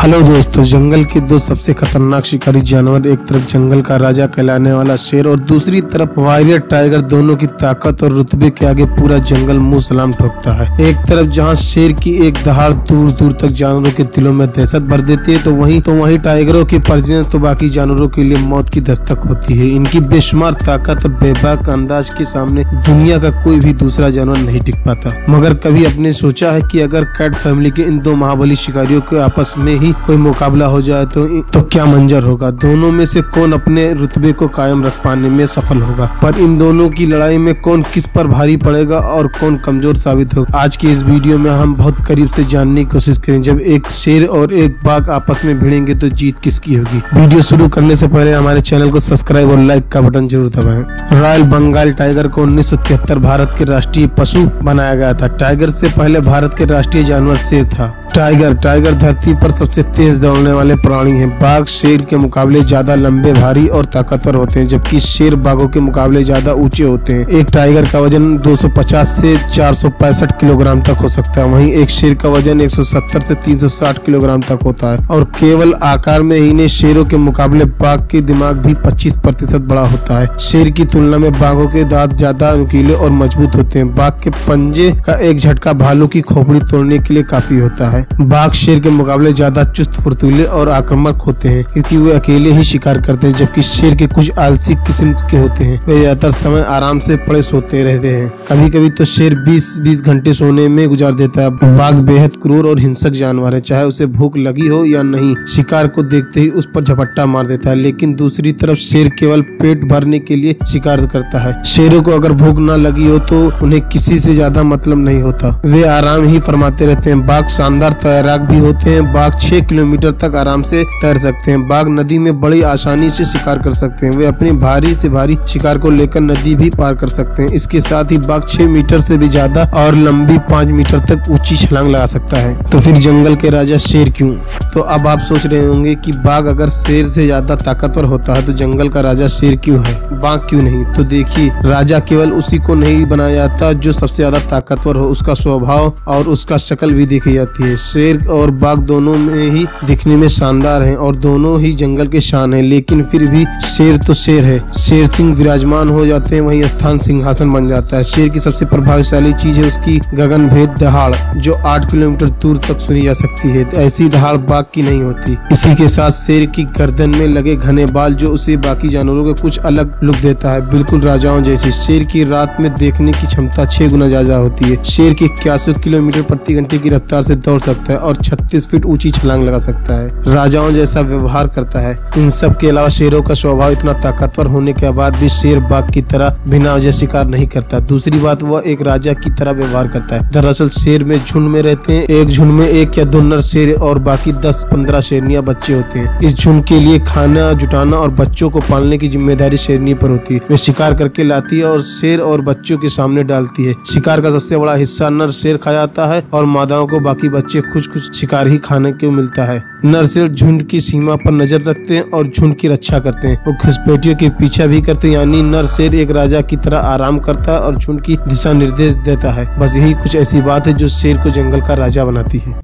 Hello दोस्तों, जंगल के दो सबसे खतरनाक शिकारी जानवर एक तरफ़ जंगल का राजा कहलाने वाला शेर और दूसरी तरफ़ वायरियर टाइगर दोनों की ताकत और रुतबे के आगे पूरा जंगल मुँह सलाम ठोकता है। एक तरफ़ जहाँ शेर की एक दहाड़ दूर दूर तक जानवरों के दिलों में दहशत भर देती है तो वहीं तो वहीं टाइगरों की पर्जियाँ तो बाकी जानवरों के लिए मौत की दस्तक होती है। इनकी बेशुमार ताकत और बेबाक अंदाज के सामने दुनिया का कोई भी दूसरा जानवर नहीं टिक पाता। मगर कभी अपने सोचा है की अगर कैट फैमिली के इन दो महाबली शिकारियों के आपस में ही कोई मुकाबला हो जाए तो तो क्या मंजर होगा? दोनों में से कौन अपने रुतबे को कायम रख पाने में सफल होगा? पर इन दोनों की लड़ाई में कौन किस पर भारी पड़ेगा और कौन कमज़ोर साबित होगा? आज की इस वीडियो में हम बहुत करीब से जानने की कोशिश करें जब एक शेर और एक बाघ आपस में भिड़ेंगे तो जीत किसकी होगी? वीडियो शुरू करने से पहले हमारे चैनल को सब्सक्राइब और लाइक का बटन ज़रूर दबाएँ। रॉयल बंगाल टाइगर को उन्नीस सौ तिहत्तर भारत के राष्ट्रीय पशु बनाया गया था। टाइगर से पहले भारत के राष्ट्रीय जानवर शेर था। टाइगर टाइगर धरती पर सबसे तेज दौड़ने वाले प्राणी हैं। बाघ शेर के मुकाबले ज़्यादा लंबे, भारी और ताकतवर होते हैं, जबकि शेर बाघों के मुकाबले ज़्यादा ऊँचे होते हैं। एक टाइगर का वज़न 250 से 465 किलोग्राम तक हो सकता है। वहीं एक शेर का वज़न 170 से 360 किलोग्राम तक होता है। और केवल आकार में ही शेरों के मुकाबले बाघ के दिमाग भी 25 प्रतिशत बड़ा होता है। शेर की तुलना में बाघों के दांत ज़्यादा नुकीले और मज़बूत होते हैं। बाघ के पंजे का एक झटका भालू की खोपड़ी तोड़ने के लिए काफ़ी होता है। बाघ शेर के मुकाबले ज़्यादा चुस्त फुर्तीले और आक्रामक होते हैं, क्योंकि वे अकेले ही शिकार करते हैं, जबकि शेर के कुछ आलसी किस्म के होते हैं। वे ज़्यादातर समय आराम से पड़े सोते रहते हैं। कभी कभी तो शेर 20-20 घंटे सोने में गुजार देता है। बाघ बेहद क्रूर और हिंसक जानवर है, चाहे उसे भूख लगी हो या नहीं। शिकार को देखते ही उस पर झपट्टा मार देता है, लेकिन दूसरी तरफ़ शेर केवल पेट भरने के लिए शिकार करता है। शेरों को अगर भूख न लगी हो तो उन्हें किसी से ज़्यादा मतलब नहीं होता। वे आराम ही फरमाते रहते हैं। बाघ शानदार तैराक भी होते हैं। बाघ छह किलोमीटर तक आराम से तैर सकते हैं। बाघ नदी में बड़ी आसानी से शिकार कर सकते हैं। वे अपनी भारी से भारी शिकार को लेकर नदी भी पार कर सकते हैं। इसके साथ ही बाघ छह मीटर से भी ज़्यादा और लंबी पाँच मीटर तक ऊँची छलांग लगा सकता है। तो फिर जंगल के राजा शेर क्यों? तो अब आप सोच रहे होंगे कि बाघ अगर शेर से ज़्यादा ताकतवर होता है तो जंगल का राजा शेर क्यों है? बाघ क्यों नहीं? तो देखिए, राजा केवल उसी को नहीं बनाया जाता जो सबसे ज़्यादा ताकतवर हो। उसका स्वभाव और उसका शक्ल भी देखी जाती है। शेर और बाघ दोनों में ही दिखने में शानदार हैं और दोनों ही जंगल के शान हैं, लेकिन फिर भी शेर तो शेर है। शेर सिंह विराजमान हो जाते हैं, वही स्थान सिंहासन बन जाता है। शेर की सबसे प्रभावशाली चीज़ है उसकी गगन भेद दहाड़, जो आठ किलोमीटर दूर तक सुनी जा सकती है। ऐसी दहाड़ बाघ की नहीं होती। इसी के साथ शेर की गर्दन में लगे घने बाल, जो उसे बाकी जानवरों के कुछ अलग लुक देता है। बिल्कुल राजाओं जैसी। शेर की रात में देखने की क्षमता छह गुना ज़्यादा होती है। शेर की इक्यासी किलोमीटर प्रति घंटे की रफ्तार से दौड़ सकता है और छत्तीस फीट ऊँची छलांग लगा सकता है। राजाओं जैसा व्यवहार करता है। इन सब के अलावा शेरों का स्वभाव इतना ताकतवर होने के बाद भी शेर बाघ की तरह बिना वजह शिकार नहीं करता। दूसरी बात, वह एक राजा की तरह व्यवहार करता है। दरअसल शेर में झुंड में रहते हैं। एक झुंड में एक या दो नर शेर और बाकी दस, पंद्रह शेरनिया बच्चे होते हैं। इस झुंड के लिए खाना, जुटाना और बच्चों को पालने की ज़िम्मेदारी शेरनी पर होती है। वे शिकार करके लाती है और शेर और बच्चों के सामने डालती है। शिकार का सबसे बड़ा हिस्सा नर शेर खा जाता है और मादाओं को बाकी बच्चे खुश खुश शिकार ही खाने को मिलता है। नर शेर झुंड की सीमा पर नज़र रखते हैं और झुंड की रक्षा करते हैं। वो घुसपैठियों के पीछा भी करते हैं, यानी नर शेर एक राजा की तरह आराम करता है और झुंड की दिशा निर्देश देता है। बस यही कुछ ऐसी बात है जो शेर को जंगल का राजा बनाती है।